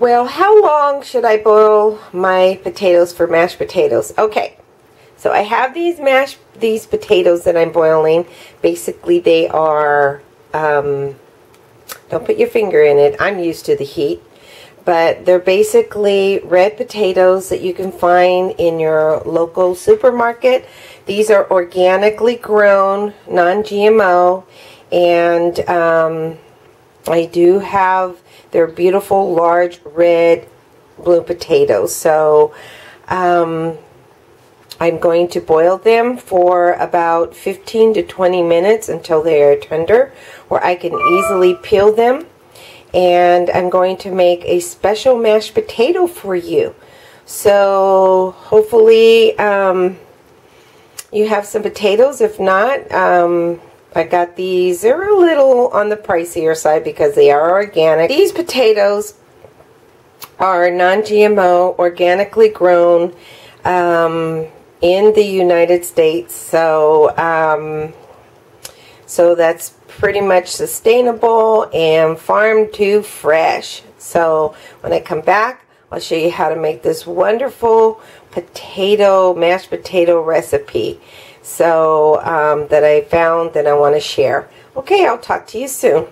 Well, how long should I boil my potatoes for mashed potatoes? Okay, so I have these mashed these potatoes that I'm boiling. Basically, they are. Um, don't put your finger in it. I'm used to the heat, but they're basically red potatoes that you can find in your local supermarket. These are organically grown, non-GMO, and um, I do have they're beautiful, large, red, blue potatoes. So um, I'm going to boil them for about 15 to 20 minutes until they are tender, where I can easily peel them. And I'm going to make a special mashed potato for you. So hopefully um, you have some potatoes. If not, um, I got these. They're a little on the pricier side because they are organic. These potatoes are non-GMO, organically grown um, in the United States. So, um, so that's pretty much sustainable and farm to fresh. So when I come back, I'll show you how to make this wonderful potato, mashed potato recipe so um, that I found that I want to share. Okay, I'll talk to you soon.